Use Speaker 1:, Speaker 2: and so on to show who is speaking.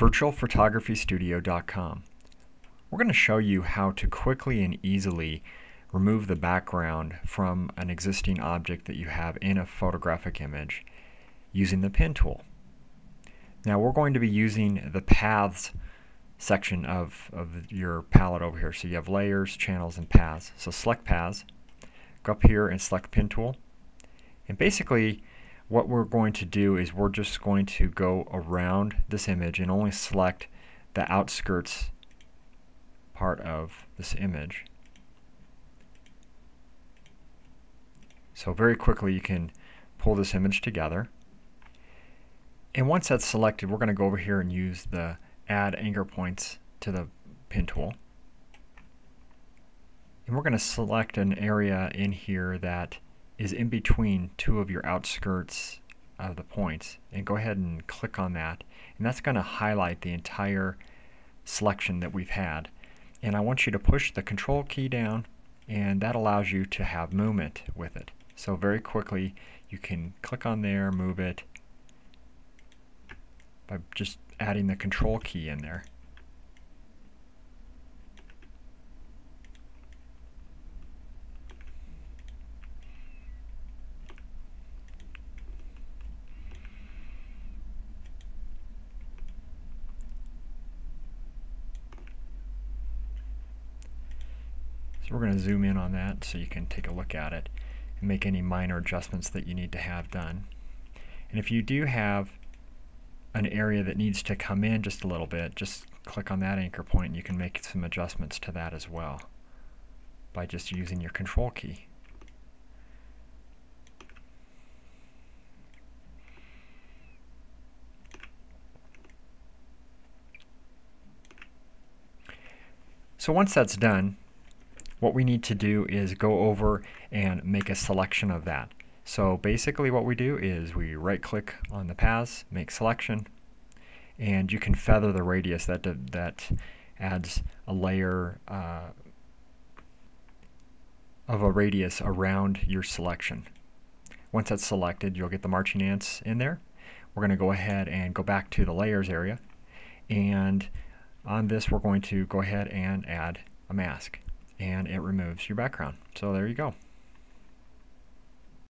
Speaker 1: virtualphotographystudio.com. We're going to show you how to quickly and easily remove the background from an existing object that you have in a photographic image using the pen tool. Now we're going to be using the paths section of, of your palette over here. So you have layers, channels, and paths. So select paths, go up here and select pen tool. And basically what we're going to do is we're just going to go around this image and only select the outskirts part of this image. So very quickly you can pull this image together. And once that's selected, we're going to go over here and use the add anchor points to the pen tool. And we're going to select an area in here that is in between two of your outskirts of the points and go ahead and click on that and that's going to highlight the entire selection that we've had. And I want you to push the control key down and that allows you to have movement with it. So very quickly you can click on there move it by just adding the control key in there So we're going to zoom in on that so you can take a look at it and make any minor adjustments that you need to have done. And if you do have an area that needs to come in just a little bit, just click on that anchor point and you can make some adjustments to that as well by just using your control key. So once that's done, what we need to do is go over and make a selection of that. So basically what we do is we right click on the paths, make selection, and you can feather the radius that, that adds a layer uh, of a radius around your selection. Once that's selected, you'll get the marching ants in there. We're going to go ahead and go back to the layers area. And on this, we're going to go ahead and add a mask and it removes your background. So there you go.